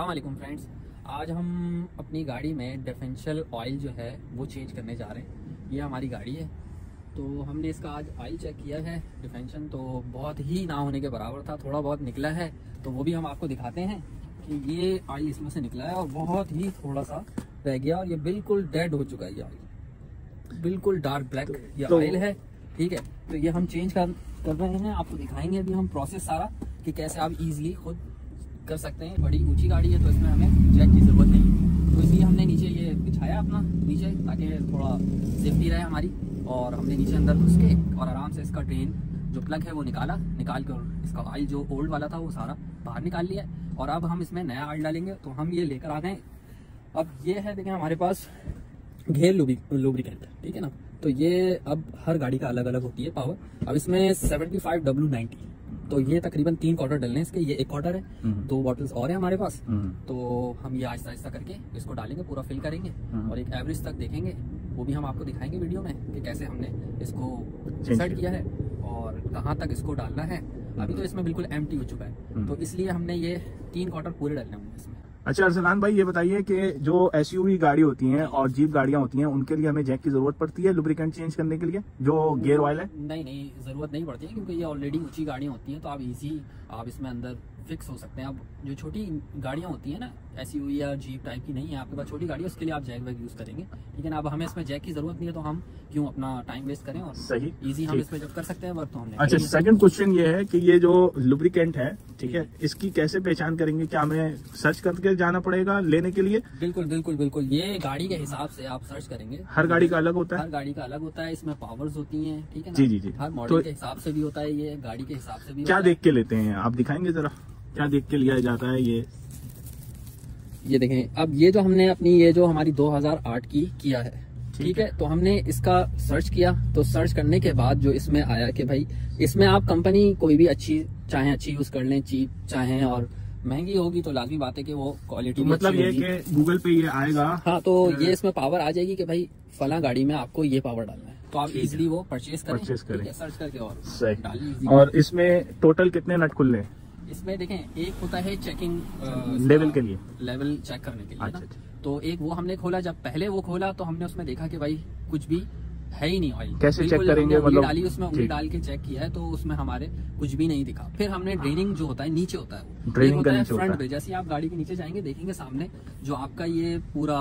वालेकुम फ्रेंड्स। आज हम अपनी गाड़ी में डिफरेंशियल ऑयल जो है वो चेंज करने जा रहे हैं। ये हमारी गाड़ी है। तो हमने इसका आज ऑयल चेक किया है डिफेंशन तो बहुत ही ना होने के बराबर था थोड़ा बहुत निकला है। तो वो भी हम आपको दिखाते हैं कि ये ऑयल इसमें से निकला है और बहुत ही थोड़ा सा रह गया और ये बिल्कुल डेड हो चुका है ये ऑयल बिल्कुल डार्क ब्लैक ये तो- ऑयल है ठीक है? तो ये हम चेंज कर कर रहे हैं आपको दिखाएँगे अभी हम प्रोसेस सारा कि कैसे आप इजीली खुद कर सकते हैं। बड़ी ऊँची गाड़ी है तो इसमें हमें जैक की ज़रूरत नहीं है। तो इसलिए हमने नीचे ये बिछाया अपना, नीचे, ताकि थोड़ा सेफ्टी रहे हमारी, और हमने नीचे अंदर घुस के और आराम से इसका ड्रेन जो प्लग है वो निकाला, निकाल कर इसका ऑयल जो ओल्ड वाला था वो सारा बाहर निकाल लिया और अब हम इसमें नया ऑयल डालेंगे तो हम ये लेकर आ गए। अब ये है देखें हमारे पास घेर लुब्रिकेंट ठीक है ना? तो ये अब हर गाड़ी का अलग अलग होती है पावर अब इसमें 75 डब्ल्यू नाइनटी तो ये तकरीबन तीन क्वार्टर डलने हैं इसके। ये एक क्वार्टर है। हम्म। दो बॉटल्स और है हमारे पास। हम्म। तो हम ये आहिस्ता आहिस्ता करके इसको डालेंगे पूरा फिल करेंगे। हम्म। और एक एवरेज तक देखेंगे। वो भी हम आपको दिखाएँगे वीडियो में कि कैसे हमने इसको सेट किया। है और कहाँ तक इसको डालना है। अभी तो इसमें बिल्कुल एम्प्टी हो चुका है। तो इसलिए हमने ये तीन क्वार्टर पूरे डालने होंगे इसमें। अच्छा अरसलान भाई ये बताइए कि जो एसयूवी गाड़ी होती हैं और जीप गाड़ियाँ होती हैं उनके लिए हमें जैक की ज़रूरत पड़ती है लुब्रिकेंट चेंज करने के लिए? जो गियर ऑयल है? नहीं नहीं ज़रूरत नहीं पड़ती है क्योंकि ये ऑलरेडी ऊँची गाड़ियाँ होती हैं तो आप इजी आप इसमें अंदर फिक्स हो सकते हैं। अब जो छोटी गाड़ियाँ होती हैं ना एस या जीप टाइप की नहीं है आपके पास छोटी गाड़ी है उसके लिए आप जैक वैक यूज़ करेंगे। लेकिन अब हमें इसमें जैक की ज़रूरत नहीं है तो हम क्यों अपना टाइम वेस्ट करें और सही इजी हम इसमें जब कर सकते हैं वर्क तो हमने अच्छा सेकंड क्वेश्चन ये है कि ये जो लुब्रिकेंट है ठीक है? इसकी कैसे पहचान करेंगे? क्या हमें सर्च करके जाना पड़ेगा लेने के लिए? बिल्कुल बिल्कुल बिल्कुल। ये गाड़ी के हिसाब से आप सर्च करेंगे। हर गाड़ी का अलग होता है? हर गाड़ी का अलग होता है। इसमें पावर्स होती हैं ठीक है जी, जी, जी। हर मॉडल तो- के हिसाब से भी होता है ये गाड़ी के हिसाब से भी क्या देख के लेते हैं? आप दिखाएँगे जरा। क्या देख के लिया जाता है ये? ये देखें अब ये जो हमने अपनी ये जो हमारी 2008 की किया है ठीक है तो हमने इसका सर्च किया। तो सर्च करने के बाद जो इसमें आया कि भाई इसमें आप कंपनी कोई भी अच्छी चाहे अच्छी यूज़ कर लें चीप चाहे और महँगी होगी तो लाजमी बात है कि वो क्वालिटी तो मतलब ये कि गूगल पे ये आएगा। हाँ तो ये इसमें पावर आ जाएगी कि भाई फला गाड़ी में आपको ये पावर डालना है। तो आप इजिली वो परचेज करें। सर्च करके और सही। और इसमें टोटल कितने नट खुलने हैं? इसमें देखें एक होता है चेकिंग लेवल के लिए। लेवल चेक करने के लिए अच्छा, अच्छा। तो एक वो हमने खोला जब पहले वो खोला तो हमने उसमें देखा कि भाई कुछ भी है ही नहीं ऑयल कैसे जब करेंगे? मतलब- डाली उसमें उंगली डाल के चेक किया है तो उसमें हमारे कुछ भी नहीं दिखा। फिर हमने ड्रेनिंग जो होता है नीचे होता है ड्रेनिंग होता है फ्रंट पे जैसे आप गाड़ी के नीचे जाएँगे देखेंगे सामने जो आपका ये पूरा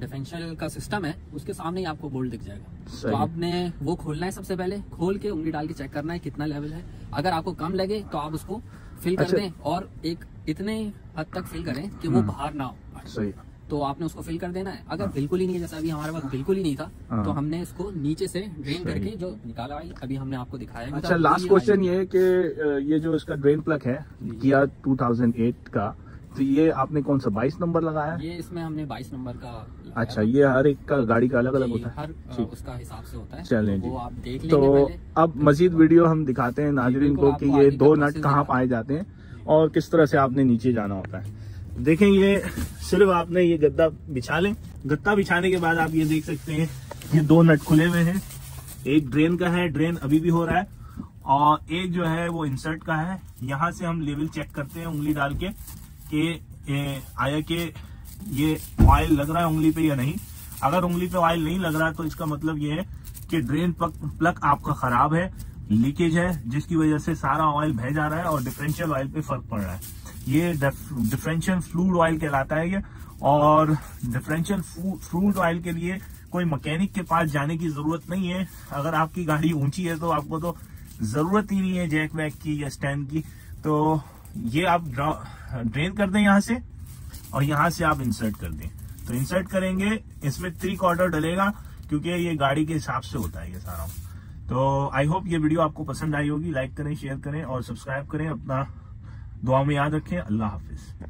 डिफेंशियल का सिस्टम है उसके सामने ही आपको बोल्ट दिख जाएगा। तो आपने वो खोलना है सबसे पहले खोल के उंगली डाल के चेक करना है कितना लेवल है। अगर आपको कम लगे तो आप उसको फिल अच्छा। कर। दें और एक इतने हद तक फिल करें कि वो हम्म। बाहर ना हो सही। तो आपने उसको फिल कर देना है। अगर बिल्कुल ही नहीं है जैसा अभी हमारे पास बिल्कुल ही नहीं था हाँ। तो हमने इसको नीचे से ड्रेन करके जो निकाला है अभी हमने आपको दिखाया अच्छा लास्ट क्वेश्चन ये है कि ये जो इसका ड्रेन प्लग है किया 2008 का तो ये आपने कौन सा 22 नंबर लगाया? ये इसमें हमने 22 नंबर का अच्छा ये हर एक का गाड़ी का अलग अलग होता है। हर उसका हिसाब से होता है। चलें तो आप देख तो अब मजीद वीडियो हम दिखाते हैं नाजरीन को कि ये दो नट कहाँ पाए जाते हैं और किस तरह से आपने नीचे जाना होता है। देखें ये सिर्फ़ आपने ये गद्दा बिछा लें। गद्दा बिछाने के बाद आप ये देख सकते हैं ये दो नट खुले हुए हैं। एक ड्रेन का है ड्रेन अभी भी हो रहा है। और एक जो है वो इंसर्ट का है। यहाँ से हम लेवल चेक करते हैं उंगली डाल के। कि आया कि ये ऑयल लग रहा है उंगली पे या नहीं? अगर उंगली पे ऑयल नहीं लग रहा है तो इसका मतलब ये है कि ड्रेन प्लग प्लग आपका खराब है लीकेज है, जिसकी वजह से सारा ऑयल बह जा रहा है और डिफरेंशियल ऑयल पे फ़र्क पड़ रहा है। ये डिफरेंशियल फ्लूड ऑयल कहलाता है ये और डिफरेंशियल फ्लूड ऑयल के लिए कोई मैकेनिक के पास जाने की ज़रूरत नहीं है। अगर आपकी गाड़ी ऊँची है तो आपको तो ज़रूरत ही नहीं है जैक वैक की या स्टैंड की। तो ये आप ड्रेन कर दें यहाँ से, और यहाँ से आप इंसर्ट कर दें। तो इंसर्ट करेंगे, इसमें थ्री क्वार्टर डलेगा, क्योंकि ये गाड़ी के हिसाब से होता है ये सारा। तो आई होप ये वीडियो आपको पसंद आई होगी। लाइक करें शेयर करें, और सब्सक्राइब करें। अपना दुआ में याद रखें। अल्लाह हाफिज।